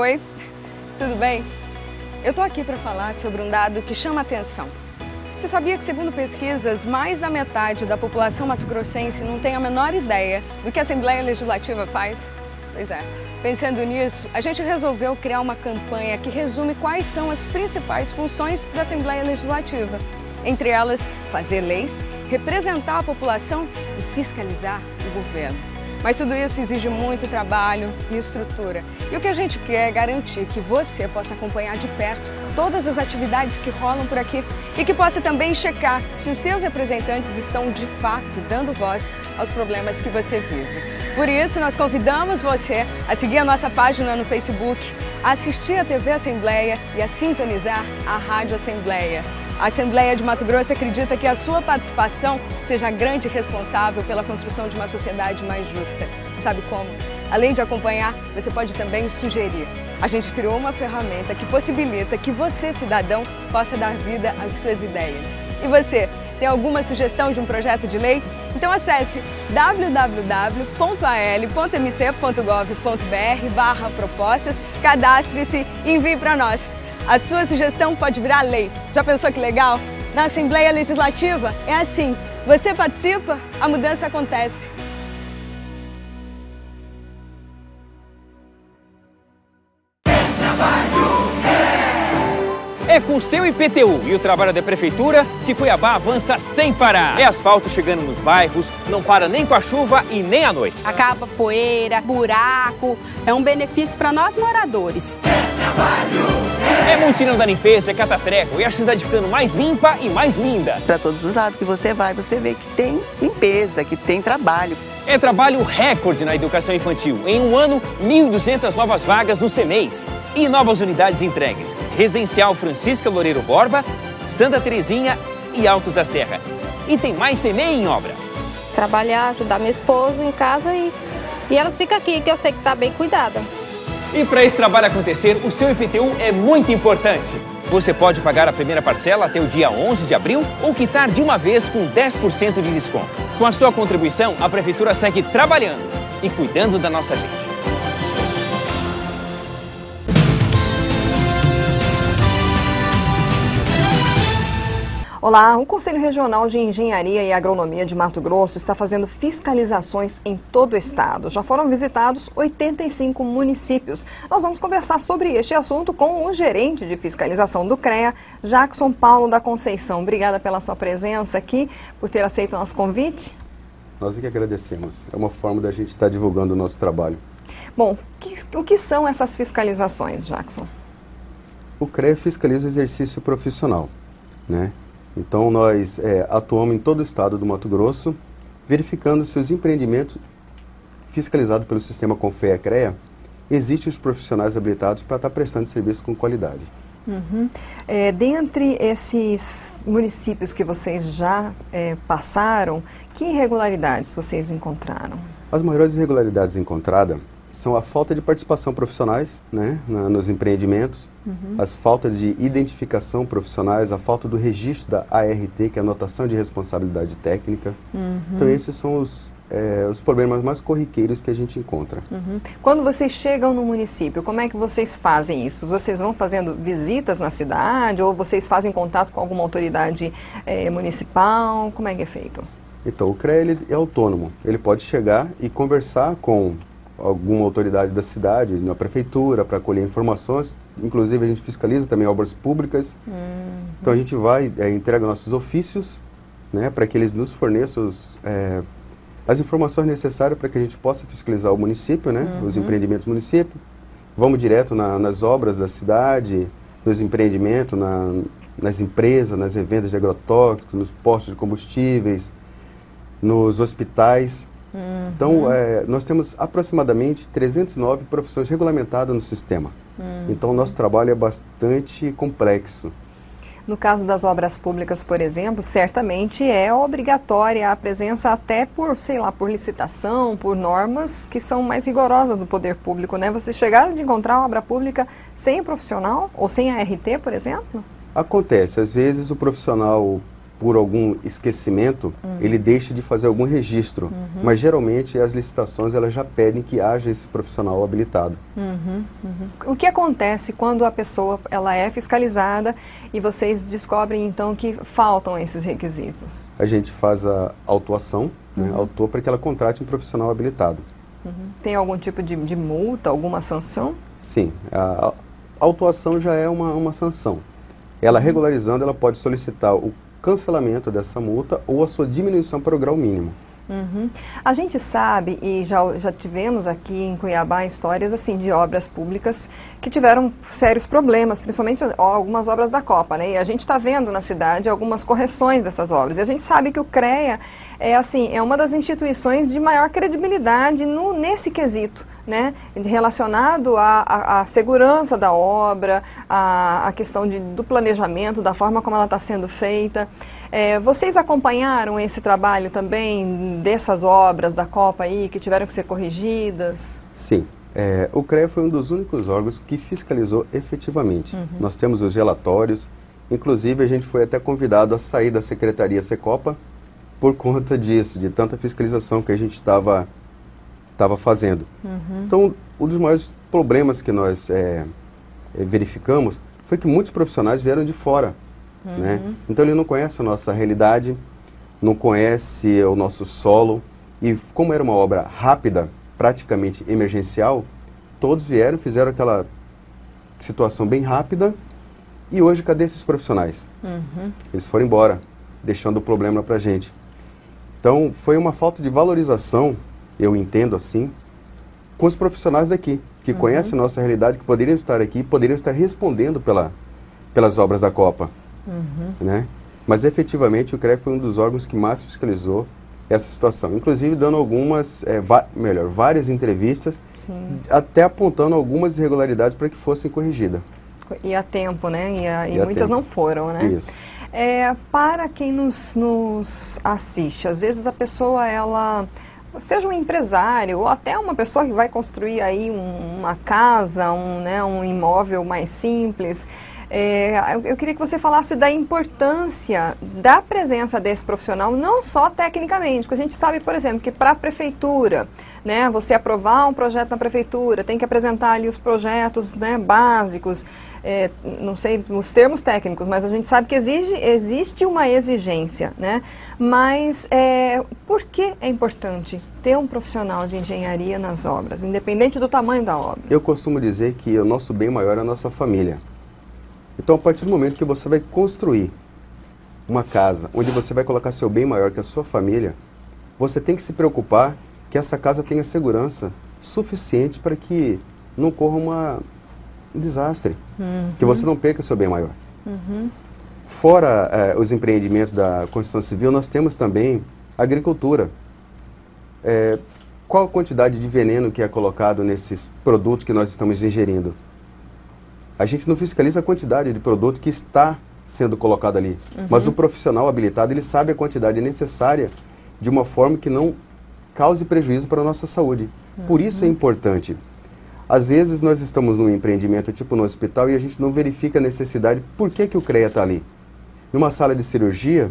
Oi, tudo bem? Eu estou aqui para falar sobre um dado que chama atenção. Você sabia que, segundo pesquisas, mais da metade da população mato-grossense não tem a menor ideia do que a Assembleia Legislativa faz? Pois é. Pensando nisso, a gente resolveu criar uma campanha que resume quais são as principais funções da Assembleia Legislativa. Entre elas, fazer leis, representar a população e fiscalizar o governo. Mas tudo isso exige muito trabalho e estrutura. E o que a gente quer é garantir que você possa acompanhar de perto todas as atividades que rolam por aqui e que possa também checar se os seus representantes estão de fato dando voz aos problemas que você vive. Por isso, nós convidamos você a seguir a nossa página no Facebook, a assistir a TV Assembleia e a sintonizar a Rádio Assembleia. A Assembleia de Mato Grosso acredita que a sua participação seja a grande responsável pela construção de uma sociedade mais justa. Sabe como? Além de acompanhar, você pode também sugerir. A gente criou uma ferramenta que possibilita que você, cidadão, possa dar vida às suas ideias. E você, tem alguma sugestão de um projeto de lei? Então acesse www.al.mt.gov.br barra propostas, cadastre-se e envie para nós. A sua sugestão pode virar lei. Já pensou que legal? Na Assembleia Legislativa é assim. Você participa, a mudança acontece. É com seu IPTU e o trabalho da Prefeitura que Cuiabá avança sem parar. É asfalto chegando nos bairros, não para nem com a chuva e nem à noite. Acaba poeira, buraco, é um benefício para nós moradores. É trabalho! É mutirão da limpeza, é catatreco e a cidade ficando mais limpa e mais linda. Para todos os lados que você vai, você vê que tem limpeza, que tem trabalho. É trabalho recorde na educação infantil. Em um ano, 1.200 novas vagas no CEMEIS. E novas unidades entregues. Residencial Francisca Loureiro Borba, Santa Terezinha e Altos da Serra. E tem mais CEMEI em obra. Trabalhar, ajudar meu esposo em casa e, e elas ficam aqui, que eu sei que está bem cuidada. E para esse trabalho acontecer, o seu IPTU é muito importante. Você pode pagar a primeira parcela até o dia 11 de abril ou quitar de uma vez com 10% de desconto. Com a sua contribuição, a Prefeitura segue trabalhando e cuidando da nossa gente. Olá, o Conselho Regional de Engenharia e Agronomia de Mato Grosso está fazendo fiscalizações em todo o estado. Já foram visitados 85 municípios. Nós vamos conversar sobre este assunto com o gerente de fiscalização do CREA, Jackson Paulo da Conceição. Obrigada pela sua presença aqui, por ter aceito o nosso convite. Nós é que agradecemos. É uma forma da gente estar divulgando o nosso trabalho. Bom, que, o que são essas fiscalizações, Jackson? O CREA fiscaliza o exercício profissional, né? Então, nós é, atuamos em todo o estado do Mato Grosso, verificando se os empreendimentos fiscalizados pelo sistema Confea-CREA existem os profissionais habilitados para estar prestando serviço com qualidade. Uhum. É, dentre esses municípios que vocês já é, passaram, que irregularidades vocês encontraram? As maiores irregularidades encontradas são a falta de participação profissionais né, na, nos empreendimentos, uhum. as faltas de identificação profissionais, a falta do registro da ART, que é a anotação de responsabilidade técnica. Uhum. Então esses são os, é, os problemas mais corriqueiros que a gente encontra. Uhum. Quando vocês chegam no município, como é que vocês fazem isso? Vocês vão fazendo visitas na cidade ou vocês fazem contato com alguma autoridade é, municipal? Como é que é feito? Então, o CREA ele é autônomo. Ele pode chegar e conversar com alguma autoridade da cidade, na prefeitura, para colher informações. Inclusive, a gente fiscaliza também obras públicas. Uhum. Então, a gente vai, é, entrega nossos ofícios, né, para que eles nos forneçam os, é, as informações necessárias para que a gente possa fiscalizar o município, né, uhum. os empreendimentos do município. Vamos direto na, nas obras da cidade, nos empreendimentos, na, nas empresas, nas vendas de agrotóxicos, nos postos de combustíveis, nos hospitais. Uhum. Então, é, nós temos aproximadamente 309 profissões regulamentadas no sistema. Uhum. Então, o nosso trabalho é bastante complexo. No caso das obras públicas, por exemplo, certamente é obrigatória a presença até por, sei lá, por licitação, por normas que são mais rigorosas do poder público, né? Vocês chegaram de encontrar uma obra pública sem profissional ou sem a RT, por exemplo? Acontece. Às vezes o profissional por algum esquecimento, ele deixe de fazer algum registro. Mas geralmente as licitações elas já pedem que haja esse profissional habilitado. O que acontece quando a pessoa ela é fiscalizada e vocês descobrem então que faltam esses requisitos? A gente faz a autuação, né, autua para que ela contrate um profissional habilitado. Tem algum tipo de, de multa, alguma sanção? Sim, a, a autuação já é uma, uma sanção. Ela regularizando, ela pode solicitar o cancelamento dessa multa ou a sua diminuição para o grau mínimo. Uhum. A gente sabe, e já, já tivemos aqui em Cuiabá histórias assim de obras públicas que tiveram sérios problemas, principalmente algumas obras da Copa, né? E a gente está vendo na cidade algumas correções dessas obras. E a gente sabe que o CREA é assim, é uma das instituições de maior credibilidade no, nesse quesito. Né, relacionado à, segurança da obra, à, à questão de, do planejamento, da forma como ela está sendo feita. É, vocês acompanharam esse trabalho também dessas obras da Copa aí que tiveram que ser corrigidas? Sim. É, o CREA foi um dos únicos órgãos que fiscalizou efetivamente. Uhum. Nós temos os relatórios, inclusive a gente foi até convidado a sair da Secretaria Secopa por conta disso, de tanta fiscalização que a gente estava estava fazendo. Uhum. Então, um dos maiores problemas que nós é, é, verificamos foi que muitos profissionais vieram de fora. Né? Então, ele não conhece a nossa realidade, não conhece o nosso solo. E como era uma obra rápida, praticamente emergencial, todos vieram, fizeram aquela situação bem rápida. E hoje, cadê esses profissionais? Eles foram embora, deixando o problema para a gente. Então, foi uma falta de valorização eu entendo assim, com os profissionais daqui, que conhecem a nossa realidade, que poderiam estar aqui, poderiam estar respondendo pela, pelas obras da Copa. Né? Mas efetivamente o CREF foi um dos órgãos que mais fiscalizou essa situação, inclusive dando algumas, é, melhor, várias entrevistas, Sim. até apontando algumas irregularidades para que fossem corrigidas. E a tempo, né? E, a, e E muitas tempo. não foram, né? Isso. É, para quem nos, nos assiste, às vezes a pessoa, ela, seja um empresário ou até uma pessoa que vai construir aí um- uma casa, um, né, um imóvel mais simples, é, eu, queria que você falasse da importância da presença desse profissional, não só tecnicamente, porque a gente sabe, por exemplo, que para a prefeitura, né, você aprovar um projeto na prefeitura, tem que apresentar ali os projetos né, básicos, é, não sei os termos técnicos, mas a gente sabe que exige, existe uma exigência, né? Mas é, por que é importante ter um profissional de engenharia nas obras, independente do tamanho da obra? Eu costumo dizer que o nosso bem maior é a nossa família. Então, a partir do momento que você vai construir uma casa onde você vai colocar seu bem maior, que é a sua família, você tem que se preocupar que essa casa tenha segurança suficiente para que não corra uma, um desastre, que você não perca seu bem maior. Fora eh, os empreendimentos da construção civil, nós temos também agricultura. Eh, qual a quantidade de veneno que é colocado nesses produtos que nós estamos ingerindo? A gente não fiscaliza a quantidade de produto que está sendo colocado ali, mas o profissional habilitado ele sabe a quantidade necessária de uma forma que não cause prejuízo para a nossa saúde. Por isso é importante. Às vezes nós estamos num empreendimento tipo no hospital e a gente não verifica a necessidade, por que, que o CREA está ali? Numa sala de cirurgia,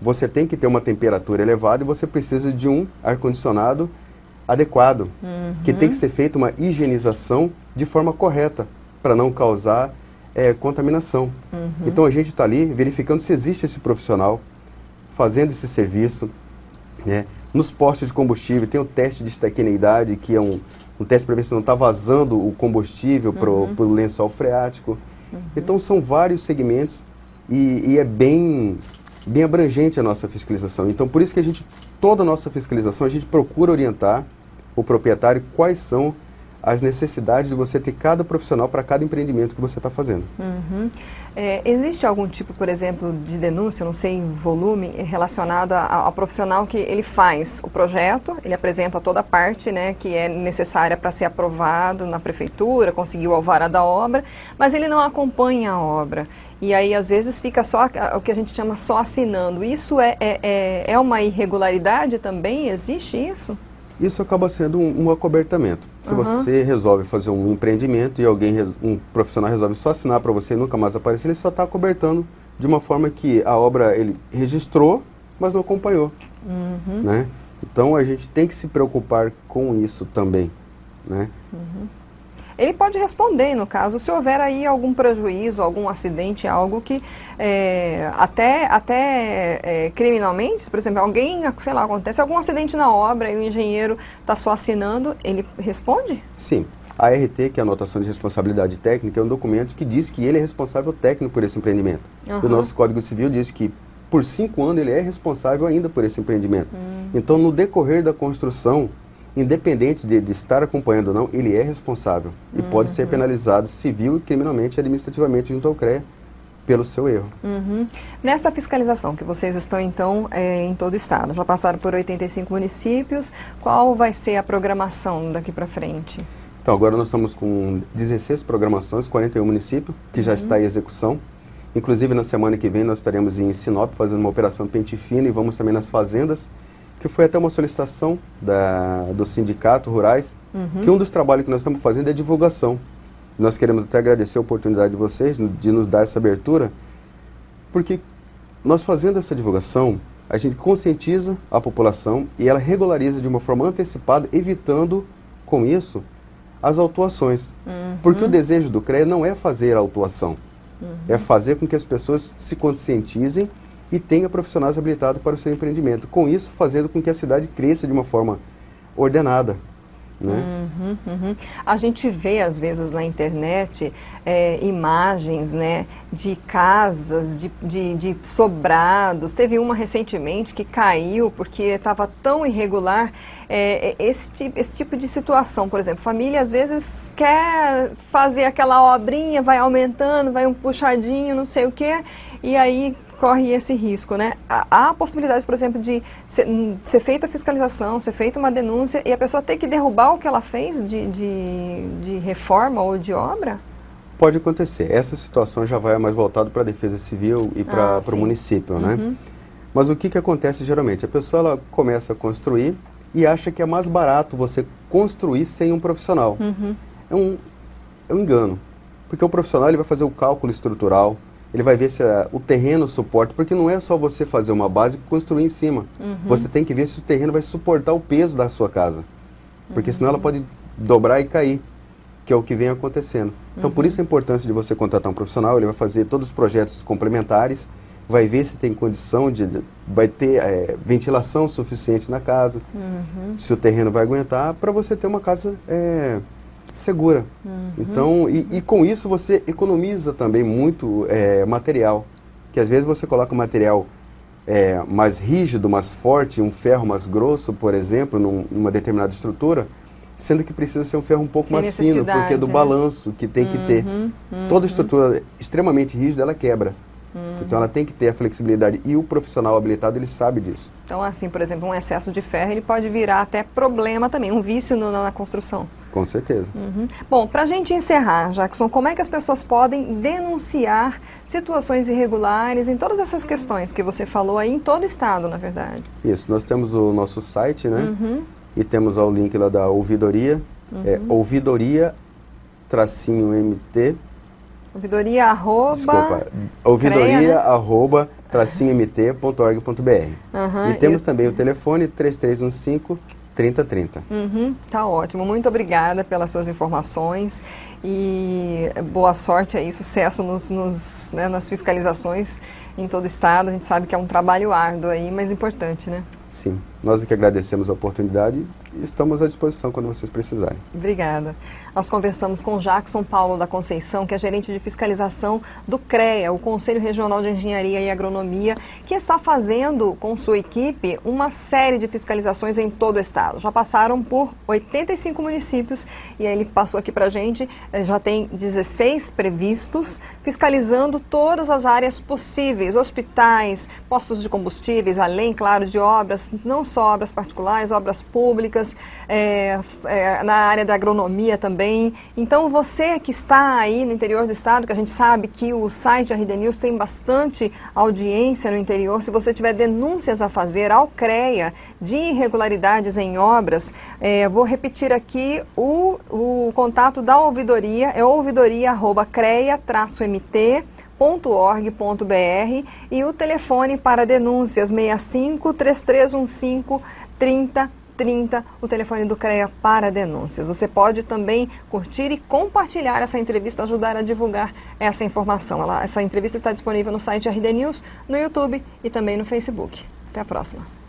você tem que ter uma temperatura elevada e você precisa de um ar-condicionado adequado, que tem que ser feita uma higienização de forma correta, para não causar eh, contaminação. Então a gente está ali verificando se existe esse profissional fazendo esse serviço. Né? Nos postos de combustível tem o teste de estaquineidade, que é um, um teste para ver se não está vazando o combustível para o lençol freático. Então são vários segmentos e, e é bem, bem abrangente a nossa fiscalização. Então por isso que a gente, toda a nossa fiscalização, a gente procura orientar o proprietário quais são as necessidades de você ter cada profissional para cada empreendimento que você está fazendo. Uhum. É, existe algum tipo, por exemplo, de denúncia, não sei, volume, relacionada a- ao profissional que ele faz o projeto, ele apresenta toda a parte né, que é necessária para ser aprovado na prefeitura, conseguiu o alvará da obra, mas ele não acompanha a obra. E aí, às vezes, fica só o que a gente chama só assinando. Isso é, é, é, é uma irregularidade também? Existe isso? Isso acaba sendo um, um acobertamento. Se você resolve fazer um empreendimento e alguém, um profissional resolve só assinar para você e nunca mais aparecer, ele só está acobertando de uma forma que a obra ele registrou, mas não acompanhou. Né? Então a gente tem que se preocupar com isso também. Né? Ele pode responder, no caso, se houver aí algum prejuízo, algum acidente, algo que é, até, até é, criminalmente, por exemplo, alguém, sei lá, acontece algum acidente na obra e o engenheiro está só assinando, ele responde? Sim. A RT, que é a anotação de responsabilidade técnica, é um documento que diz que ele é responsável técnico por esse empreendimento. Aham. O nosso Código Civil diz que por cinco anos ele é responsável ainda por esse empreendimento. Hum. Então, no decorrer da construção, independente de, de estar acompanhando ou não, ele é responsável e pode Uhum. ser penalizado civil, criminalmente e administrativamente junto ao CREA pelo seu erro. Uhum. Nessa fiscalização que vocês estão então é, em todo o estado, já passaram por 85 municípios, qual vai ser a programação daqui para frente? Então, agora nós estamos com 16 programações, 41 municípios, que Uhum. já está em execução. Inclusive, na semana que vem, nós estaremos em Sinop fazendo uma operação pente fino e vamos também nas fazendas, que foi até uma solicitação da, do sindicato rurais, que um dos trabalhos que nós estamos fazendo é divulgação. Nós queremos até agradecer a oportunidade de vocês de nos dar essa abertura, porque nós fazendo essa divulgação, a gente conscientiza a população e ela regulariza de uma forma antecipada, evitando com isso as autuações. Porque o desejo do CREA não é fazer a autuação, é fazer com que as pessoas se conscientizem e tenham profissionais habilitados para o seu empreendimento. Com isso, fazendo com que a cidade cresça de uma forma ordenada. Né? Uhum, uhum. A gente vê às vezes na internet é, imagens né, de casas, de, de, de sobrados. Teve uma recentemente que caiu porque estava tão irregular. É, é, esse, tipo, esse tipo de situação, por exemplo, família às vezes quer fazer aquela obrinha, vai aumentando, vai um puxadinho, não sei o quê, e aí corre esse risco, né? Há a possibilidade, por exemplo, de ser, hum, ser feita a fiscalização, ser feita uma denúncia e a pessoa ter que derrubar o que ela fez de, de, de reforma ou de obra? Pode acontecer. Essa situação já vai mais voltado para a defesa civil e para Ah, o município, né? Mas o que, que acontece geralmente? A pessoa ela começa a construir e acha que é mais barato você construir sem um profissional. É, um, é um engano. Porque o profissional ele vai fazer o cálculo estrutural, ele vai ver se a- o terreno suporta, porque não é só você fazer uma base e construir em cima. Você tem que ver se o terreno vai suportar o peso da sua casa. Porque senão ela pode dobrar e cair, que é o que vem acontecendo. Então, por isso a importância de você contratar um profissional, ele vai fazer todos os projetos complementares, vai ver se tem condição de, de- vai ter eh, ventilação suficiente na casa, se o terreno vai aguentar, para você ter uma casa eh, segura. Então, e, e com isso você economiza também muito eh, material, que às vezes você coloca um material eh, mais rígido, mais forte, um ferro mais grosso, por exemplo, num- numa determinada estrutura, sendo que precisa ser um ferro um pouco Sem mais fino, porque é do né? balanço que tem que ter. Toda estrutura extremamente rígida, ela quebra. Uhum. Então ela tem que ter a flexibilidade e o profissional habilitado, ele sabe disso. Então, assim, por exemplo, um excesso de ferro ele pode virar até problema também, um vício no- na, na construção. Com certeza. Uhum. Bom, para a gente encerrar, Jackson, como é que as pessoas podem denunciar situações irregulares em todas essas questões que você falou aí em todo o estado, na verdade? Isso, nós temos o nosso site, né? Uhum. E temos o link lá da ouvidoria, é ouvidoria tracinho mt, Ouvidoria arroba... desculpa, ouvidoria CREA, né? arroba tracinho mt.org.br. Aham, E temos e- também o telefone 3315 3030. Uhum, tá ótimo. Muito obrigada pelas suas informações e boa sorte aí, sucesso nos, nos, né, nas fiscalizações em todo o estado. A gente sabe que é um trabalho árduo aí, mas importante, né? Sim, nós é que agradecemos a oportunidade estamos à disposição quando vocês precisarem. Obrigada. Nós conversamos com Jackson Paulo da Conceição, que é gerente de fiscalização do CREA, o Conselho Regional de Engenharia e Agronomia, que está fazendo com sua equipe uma série de fiscalizações em todo o estado. Já passaram por 85 municípios e aí ele passou aqui para a gente, eh, já tem 16 previstos, fiscalizando todas as áreas possíveis, hospitais, postos de combustíveis, além, claro, de obras, não só obras particulares, obras públicas, eh, eh, na área da agronomia também. Então, você que está aí no interior do estado, que a gente sabe que o site RD News tem bastante audiência no interior, se você tiver denúncias a fazer ao CREA de irregularidades em obras, eh, vou repetir aqui o, o contato da ouvidoria, é ouvidoria.crea-mt e o telefone para denúncias 65 3315 3030, o telefone do CREA para denúncias. Você pode também curtir e compartilhar essa entrevista, ajudar a divulgar essa informação. Essa entrevista está disponível no site RD News, no YouTube e também no Facebook. Até a próxima.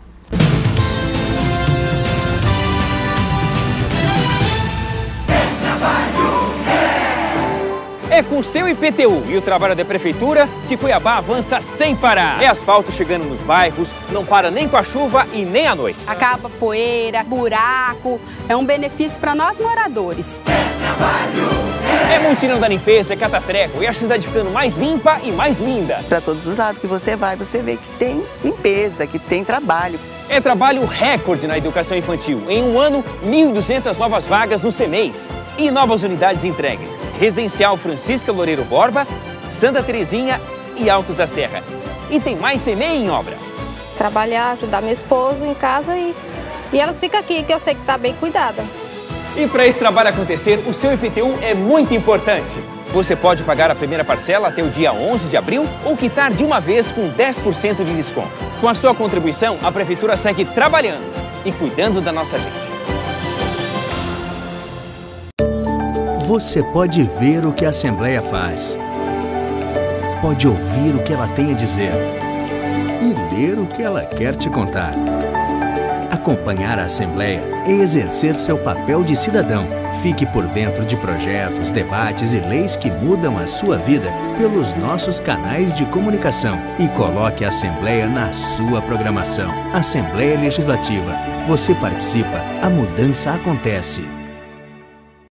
Com seu IPTU e o trabalho da Prefeitura que Cuiabá avança sem parar. É asfalto chegando nos bairros, não para nem com a chuva e nem à noite. Acaba poeira, buraco, é um benefício para nós moradores. É trabalho! É mutirão da limpeza, é catatreco e a cidade ficando mais limpa e mais linda. Para todos os lados que você vai, você vê que tem limpeza, que tem trabalho. É trabalho recorde na educação infantil. Em um ano, 1.200 novas vagas no CEMEIS. E novas unidades entregues. Residencial Francisca Loureiro Borba, Santa Terezinha e Altos da Serra. E tem mais CEMEI em obra. Trabalhar, ajudar meu esposo em casa e, e elas ficam aqui, que eu sei que está bem cuidada. E para esse trabalho acontecer, o seu IPTU é muito importante. Você pode pagar a primeira parcela até o dia 11 de abril ou quitar de uma vez com 10% de desconto. Com a sua contribuição, a Prefeitura segue trabalhando e cuidando da nossa gente. Você pode ver o que a Assembleia faz, pode ouvir o que ela tem a dizer e ler o que ela quer te contar. Acompanhar a Assembleia é exercer seu papel de cidadão. Fique por dentro de projetos, debates e leis que mudam a sua vida pelos nossos canais de comunicação e coloque a Assembleia na sua programação. Assembleia Legislativa. Você participa, a mudança acontece.